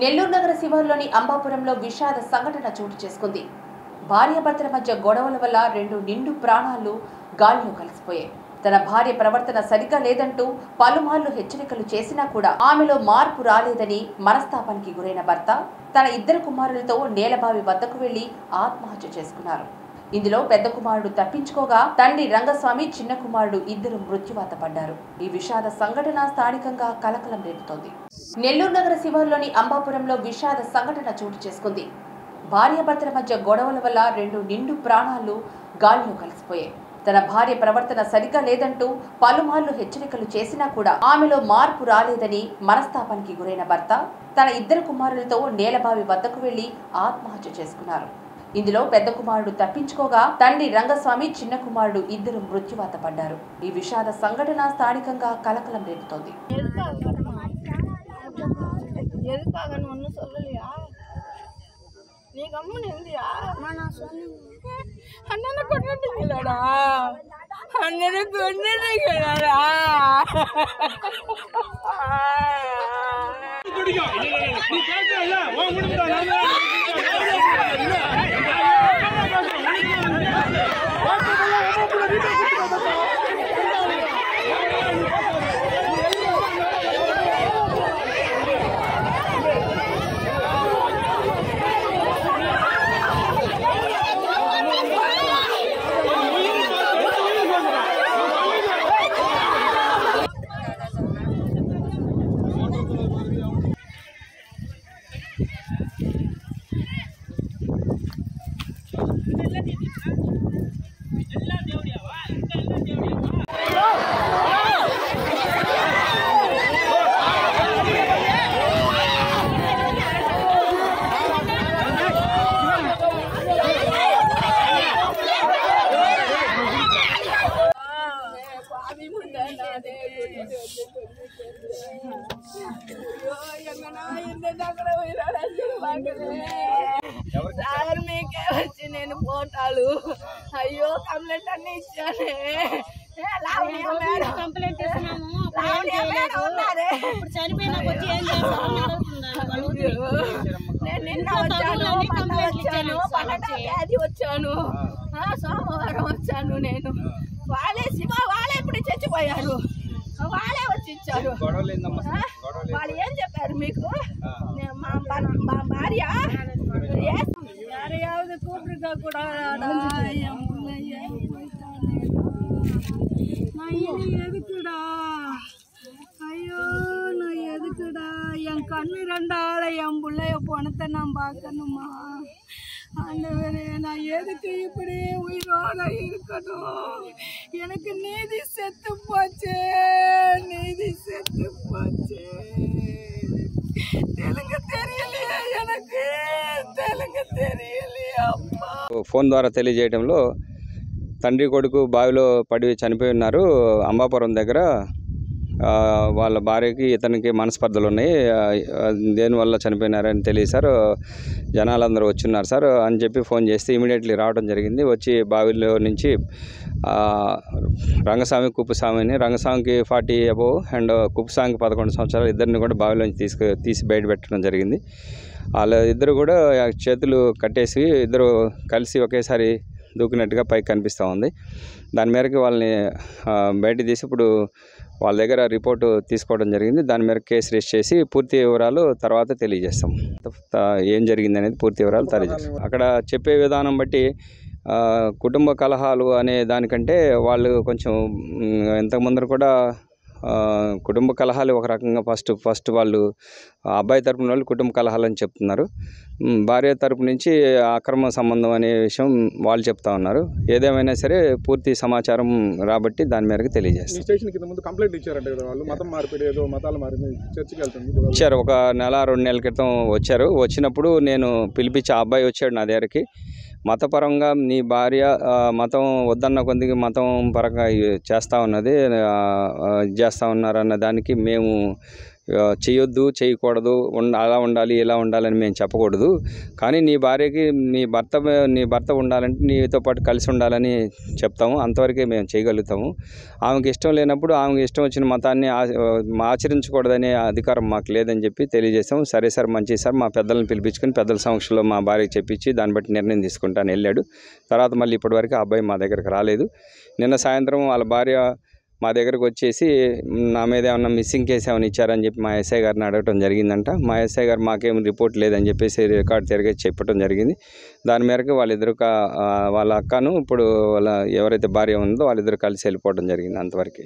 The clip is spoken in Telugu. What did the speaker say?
నెల్లూరు నగర శివారులోని అంబాపురంలో విషాద సంఘటన చోటు చేసుకుంది. భార్యాభర్తల మధ్య గొడవల వల్ల రెండు నిండు ప్రాణాలు గాలిలో కలిసిపోయాయి. తన భార్య ప్రవర్తన సరిగా లేదంటూ పలుమార్లు హెచ్చరికలు చేసినా కూడా ఆమెలో మార్పు రాలేదని మనస్తాపానికి గురైన భర్త తన ఇద్దరు కుమారులతో నేలబావి వద్దకు వెళ్ళి ఆత్మహత్య చేసుకున్నారు. ఇందులో పెద్ద కుమారుడు తప్పించుకోగా తండ్రి రంగస్వామి చిన్న కుమారుడు ఇద్దరు మృత్యువాత పడ్డారు. ఈ విషాద సంఘటన స్థానికంగా కలకలం రేపుతోంది. నెల్లూరు నగర శివారులోని అంబాపురంలో విషాద సంఘటన చోటు చేసుకుంది. భార్యాభర్తల మధ్య గొడవల వల్ల రెండు నిండు ప్రాణాలు గాలిలో కలిసిపోయాయి. తన భార్య ప్రవర్తన సరిగ్గా లేదంటూ పలుమార్లు హెచ్చరికలు చేసినా కూడా ఆమెలో మార్పు రాలేదని మనస్తాపానికి గురైన భర్త తన ఇద్దరు కుమారులతో నేలబావి వద్దకు వెళ్ళి ఆత్మహత్య చేసుకున్నారు. ఇందులో పెద్ద కుమారుడు తప్పించుకోగా తండ్రి రంగస్వామి చిన్న కుమారుడు ఇద్దరు మృత్యువాత పడ్డారు ఈ విషాద సంఘటన స్థానికంగా கலக்கலம் రేపుతోంది எதுக்காக ஒன்றும் சொல்லலையா நீ கம்முன்னு இருந்தியா அண்ணனை கொண்டுட்டீங்களாடா அண்ணனை கொண்டுட்டீங்களாடா நீ கேட்கல உன் குடும்பம் Le dios, le dios, Sagar మీకే వచ్చి నేను పోటాలు అయ్యో కంప్లైంట్ అన్ని ఇచ్చానే కంప్లైంట్ ఇప్పుడు చనిపోయినా వచ్చి ఏం నిన్న వచ్చాను వచ్చాను వచ్చాను ఆ, సోమవారం వచ్చాను నేను వాళ్ళే శివ వాళ్ళే ఇప్పుడు చచ్చిపోయారు వాళ్ళే వచ్చి ఇచ్చారు ఆ? వాళ్ళు ఏం చెప్పారు మీకు నేను మా భర్- మా భార్య ఏ- யாரையாவது கூப்பிட்டுருக்க கூடாதா என் பிள்ளைய நான் இனி எதுக்குடா ஐயோ நான் எதுக்குடா என் கண்ணு ரெண்டால என் பிள்ளைய பணத்தை நான் பார்க்கணுமா ஆண்டவரே நான் எதுக்கு இப்படி உயிரோட இருக்கணும் எனக்கு நீதி செத்து போச்சு நீதி செத்து போச்சு தெலுங்கு தெரியலையே எனக்கு தெலுங்கு தெரியலையே அப்பா ఫోన్ ద్వారా తెలియజేయడంలో తండ్రి కొడుకు బావిలో పడి చనిపోయి ఉన్నారు అంబాపురం దగ్గర ఆ, వాళ్ళ భార్యకి ఇతనికి మనస్పర్ధలు ఉన్నాయి. దేనివల్ల చనిపోయినారని తెలియదు సార్. జనాలందరూ వచ్చిన్నారు సార్ అని చెప్పి ఫోన్ చేస్తే ఇమీడియట్లీ రావడం జరిగింది. వచ్చి బావిలో నుంచి రంగస్వామి కుప్పస్వామిని రంగస్వామికి ఫార్టీ అబోవ్ అండ్ కుప్పస్వామికి పదకొండు సంవత్సరాలు ఇద్దరిని కూడా బావిలోంచి తీసుకు తీసి బయట పెట్టడం జరిగింది. వాళ్ళ ఇద్దరు కూడా చేతులు కట్టేసి ఇద్దరు కలిసి ఒకేసారి దూకినట్టుగా పైకి కనిపిస్తూ ఉంది. దాని మేరకు వాళ్ళని బయట తీసి ఇప్పుడు వాళ్ళ దగ్గర రిపోర్టు తీసుకోవడం జరిగింది. దాని మేరకు కేసు రిజిస్టర్ చేసి పూర్తి వివరాలు తర్వాత తెలియజేస్తాం. ఏం జరిగింది అనేది పూర్తి వివరాలు తెలియజేస్తాం. అక్కడ చెప్పే విధానం బట్టి కుటుంబ కలహాలు అనే దానికంటే వాళ్ళు కొంచెం ఇంతకు ముందర కూడా కుటుంబ కలహాలు ఒక రకంగా ఫస్ట్ ఫస్ట్ వాళ్ళు ఆ అబ్బాయి తరపున వాళ్ళు కుటుంబ కలహాలు అని చెప్తున్నారు. భార్య తరపు నుంచి అక్రమ సంబంధం అనే విషయం వాళ్ళు చెప్తా ఉన్నారు. ఏదేమైనా సరే పూర్తి సమాచారం రాబట్టి దాని మేరకు మీ తెలియజేస్తాం స్టేషన్ కింద ముందు కంప్లైంట్ ఇచ్చారంట కదా వాళ్ళు. మతం మార్పిడి ఏదో మతాలు మారింది చర్చికి వెళ్తుంది గొడవ. వచ్చారు ఒక నెల రెండు నెలల క్రితం వచ్చారు. వచ్చినప్పుడు నేను పిలిపించి ఆ అబ్బాయి వచ్చాడు నా దగ్గరికి. మతపరంగా నీ భార్య మతం వద్దన్న కొద్దిగా మతం పరంగా చేస్తూ ఉన్నది ఇది చేస్తూ ఉన్నారన్న దానికి మేము చేయొద్దు చేయకూడదు అలా ఉండాలి ఇలా ఉండాలని మేము చెప్పకూడదు. కానీ నీ భార్యకి నీ భర్త నీ భర్త ఉండాలంటే నీతో పాటు కలిసి ఉండాలని చెప్తాము. అంతవరకే మేము చేయగలుగుతాము. ఆమెకి ఇష్టం లేనప్పుడు ఆమెకి ఇష్టం వచ్చిన మతాన్ని ఆ- ఆచరించకూడదనే అధికారం మాకు లేదని చెప్పి తెలియజేసాం సరే సార్ మంచి సార్. మా పెద్దలను పిలిపించుకొని పెద్దల సమక్షంలో మా భార్యకి చెప్పించి దాన్ని బట్టి నిర్ణయం తీసుకుంటాను వెళ్ళాడు. తర్వాత మళ్ళీ ఇప్పటివరకు ఆ అబ్బాయి మా దగ్గరకు రాలేదు. నిన్న సాయంత్రం వాళ్ళ భార్య మా దగ్గరకు వచ్చేసి నా మీద ఏమన్నా మిస్సింగ్ కేసు ఏమైనా ఇచ్చారని చెప్పి మా ఎస్ఐ గారిని అడగటం జరిగిందంట. మా ఎస్ఐ గారు మాకేం రిపోర్ట్ లేదని చెప్పేసి రికార్డ్ తిరిగి చెప్పడం జరిగింది. దాని మేరకు వాళ్ళిద్దరు వాళ్ళ అక్కను ఇప్పుడు వాళ్ళ ఎవరైతే భార్య ఉందో వాళ్ళిద్దరు కలిసి వెళ్ళిపోవడం జరిగింది అంతవరకు.